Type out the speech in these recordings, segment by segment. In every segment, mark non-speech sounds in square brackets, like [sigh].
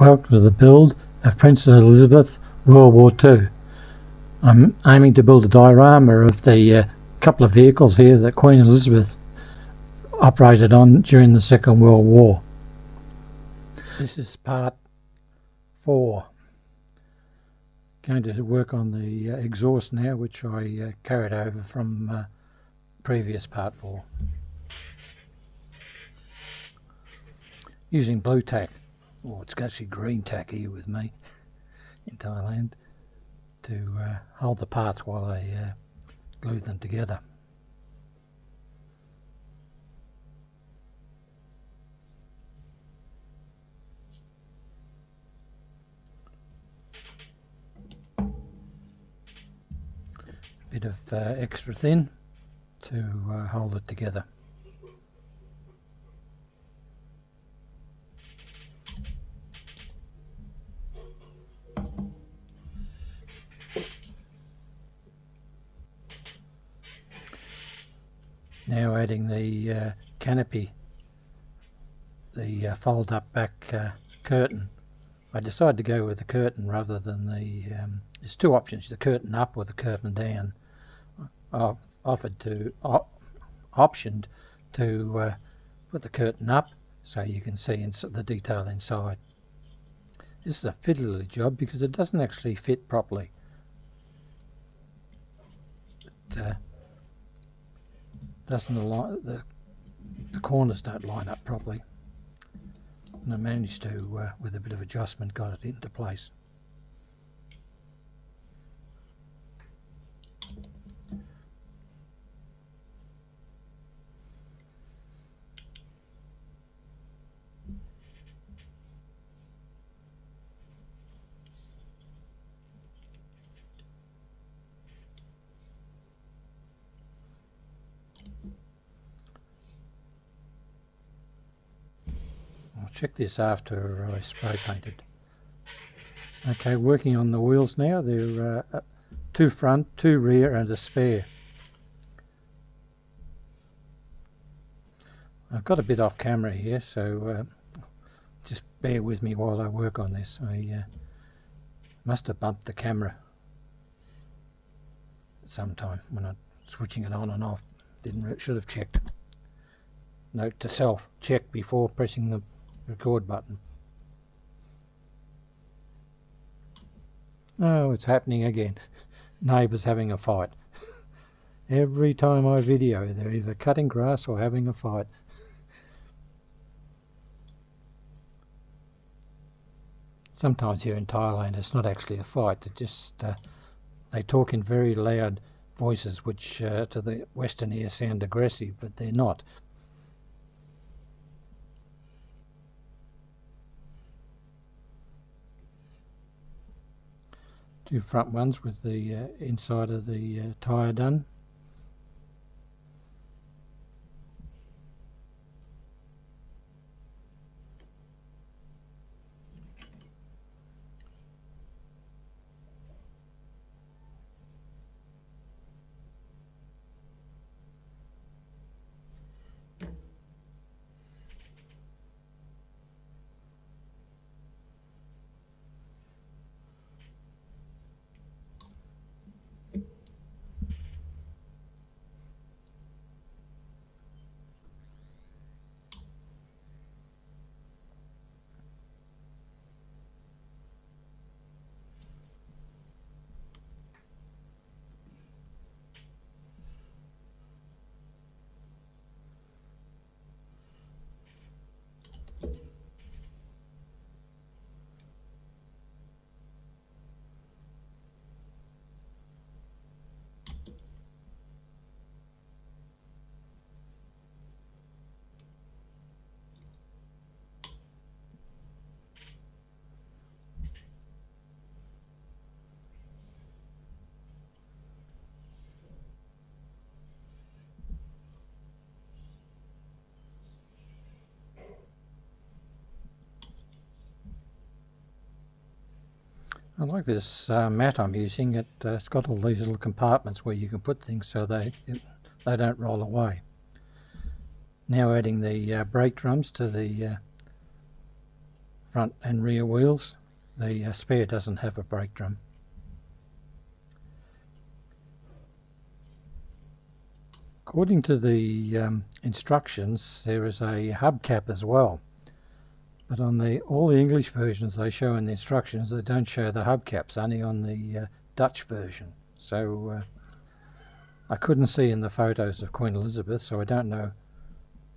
Welcome to the build of Princess Elizabeth World War II. I'm aiming to build a diorama of the uh, couple of vehicles here that Queen Elizabeth operated on during the Second World War. This is part four. Going to work on the uh, exhaust now which I uh, carried over from uh, previous part four. Using Blu Tack or it's actually green tack here with me [laughs] in Thailand to uh, hold the parts while I uh, glue them together. Bit of uh, extra thin to uh, hold it together. Now adding the uh, canopy, the uh, fold up back uh, curtain. I decided to go with the curtain rather than the, um, there's two options, the curtain up or the curtain down. I offered to, op optioned to uh, put the curtain up so you can see the detail inside. This is a fiddly job because it doesn't actually fit properly. But, uh, doesn't align the the corners don't line up properly. And I managed to uh, with a bit of adjustment got it into place check this after I spray painted. Okay, working on the wheels now. They're uh, two front, two rear and a spare. I've got a bit off camera here, so uh, just bear with me while I work on this. I uh, must have bumped the camera sometime when I'm switching it on and off. Didn't should have checked. Note to self: check before pressing the record button. Oh, it's happening again. [laughs] Neighbours having a fight. [laughs] Every time I video, they're either cutting grass or having a fight. [laughs] Sometimes here in Thailand, it's not actually a fight. It just uh, they talk in very loud voices, which uh, to the Western ear sound aggressive, but they're not. Two front ones with the uh, inside of the uh, tyre done I like this uh, mat I'm using. It, uh, it's got all these little compartments where you can put things so they it, they don't roll away. Now adding the uh, brake drums to the uh, front and rear wheels. The uh, spare doesn't have a brake drum. According to the um, instructions, there is a hubcap as well. But on the all the English versions they show in the instructions, they don't show the hubcaps, only on the uh, Dutch version. So uh, I couldn't see in the photos of Queen Elizabeth, so I don't know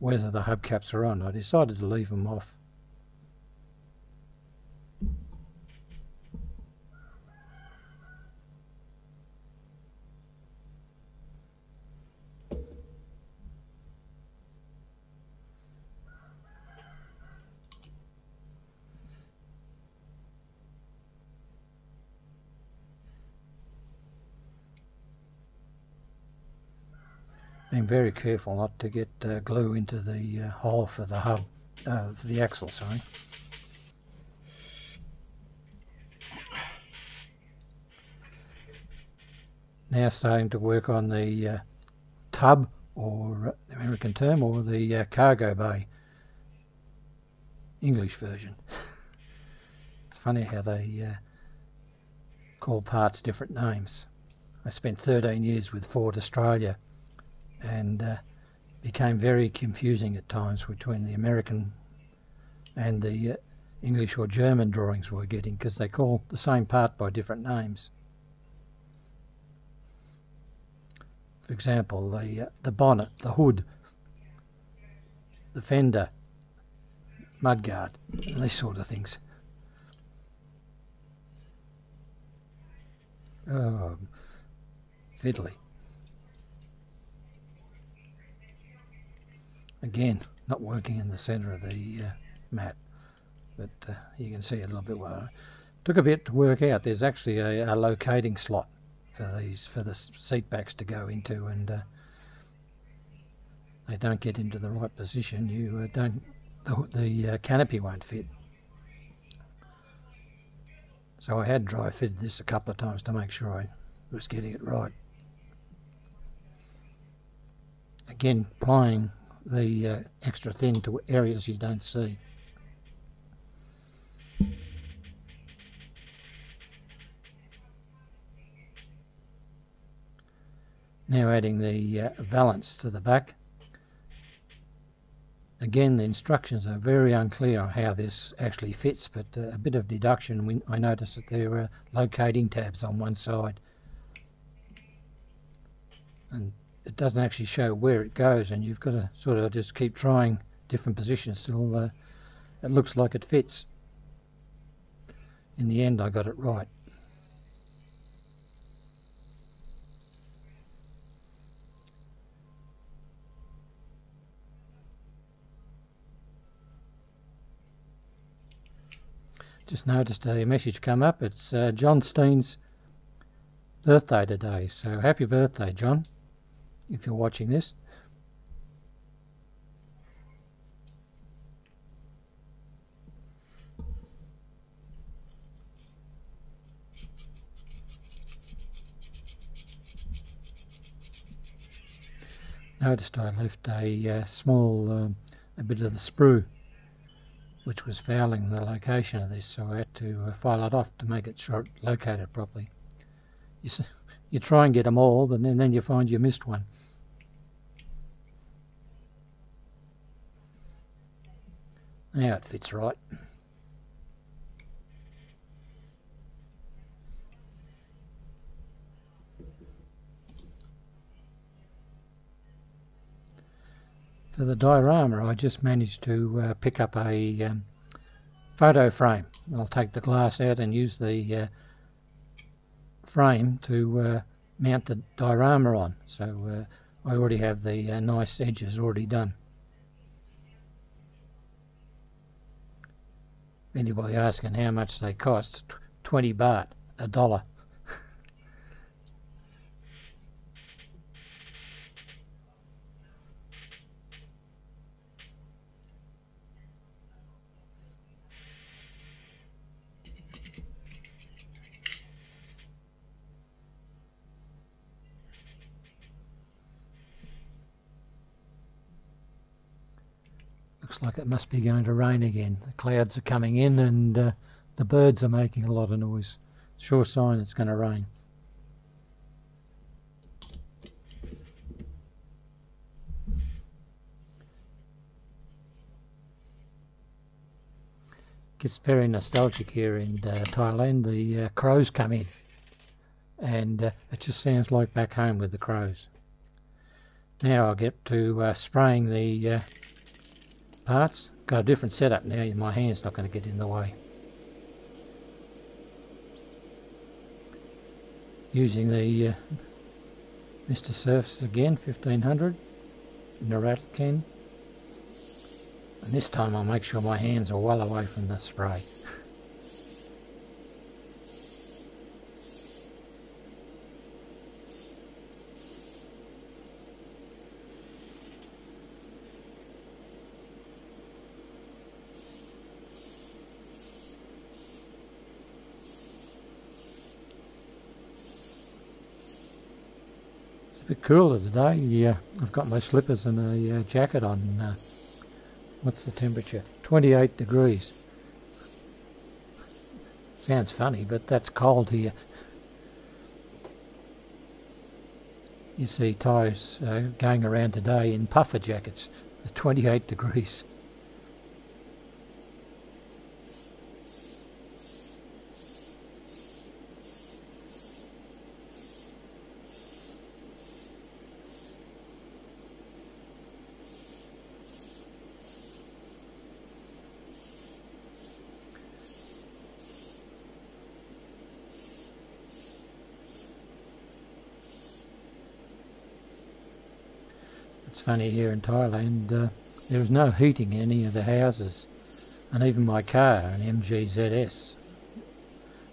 whether the hubcaps are on. I decided to leave them off. Being very careful not to get uh, glue into the uh, hole for the hub of uh, the axle sorry. Now starting to work on the uh, tub or the American term or the uh, cargo bay. English version. [laughs] It's funny how they uh, call parts different names. I spent 13 years with Ford Australia and uh, became very confusing at times between the American and the uh, English or German drawings we were getting because they call the same part by different names. For example, the, uh, the bonnet, the hood, the fender, mudguard, these sort of things. Oh, fiddly. Again not working in the center of the uh, mat but uh, you can see a little bit well. Took a bit to work out. There's actually a, a locating slot for these for the seat backs to go into and uh, they don't get into the right position. You uh, don't the, the uh, canopy won't fit. So I had dry fitted this a couple of times to make sure I was getting it right. Again applying the uh, extra thin to areas you don't see. Now adding the uh, valance to the back. Again, the instructions are very unclear on how this actually fits, but uh, a bit of deduction, we, I noticed that there are locating tabs on one side. And it doesn't actually show where it goes and you've got to sort of just keep trying different positions till uh, it looks like it fits. In the end I got it right. Just noticed a message come up. It's uh, John Steen's birthday today. So happy birthday, John if you're watching this. Noticed I left a uh, small um, a bit of the sprue which was fouling the location of this so I had to uh, file it off to make it sure located properly. You, you try and get them all but then, then you find you missed one. Now it fits right. For the diorama I just managed to uh, pick up a um, photo frame. I'll take the glass out and use the uh, frame to uh, mount the diorama on. So uh, I already have the uh, nice edges already done. anybody asking how much they cost, 20 baht, a dollar. Looks like it must be going to rain again. The clouds are coming in and uh, the birds are making a lot of noise. Sure sign it's going to rain. Gets very nostalgic here in uh, Thailand. The uh, crows come in and uh, it just sounds like back home with the crows. Now I'll get to uh, spraying the uh, parts. Got a different setup now, my hand's not going to get in the way. using the uh, Mr. Surfacer again 1500 in the rattle can and this time I'll make sure my hands are well away from the spray bit cooler today. Yeah, I've got my slippers and a uh, jacket on. Uh, what's the temperature? 28 degrees. Sounds funny, but that's cold here. You see Thais uh, going around today in puffer jackets. 28 degrees. It's funny here in Thailand, uh, there is no heating in any of the houses. And even my car, an MG ZS,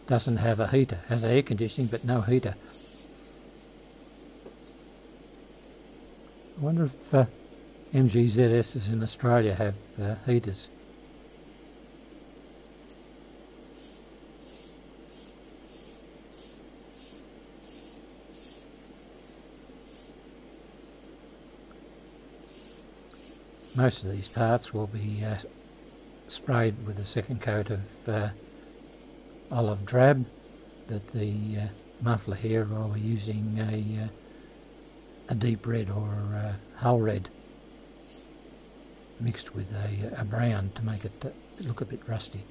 doesn't have a heater. Has air conditioning but no heater. I wonder if uh, MG ZS's in Australia have uh, heaters. Most of these parts will be uh, sprayed with a second coat of uh, olive drab but the uh, muffler here I'll be using a, uh, a deep red or hull red mixed with a, a brown to make it uh, look a bit rusty.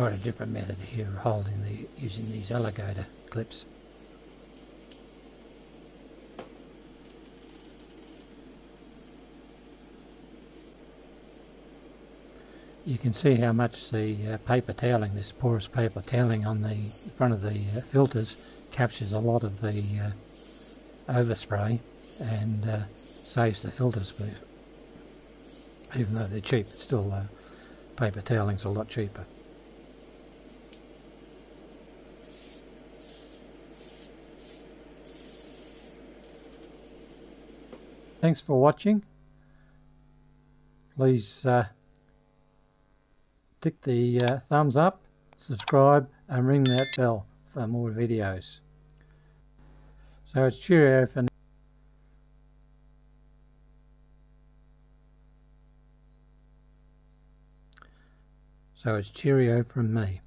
Tried a different method here holding the using these alligator clips. You can see how much the uh, paper toweling, this porous paper toweling on the front of the uh, filters captures a lot of the uh, overspray and uh, saves the filters even though they're cheap, it's still uh, paper toweling's a lot cheaper. Thanks for watching. Please uh, tick the uh, thumbs up, subscribe and ring that bell for more videos. So it's cheerio for now. So it's cheerio from me.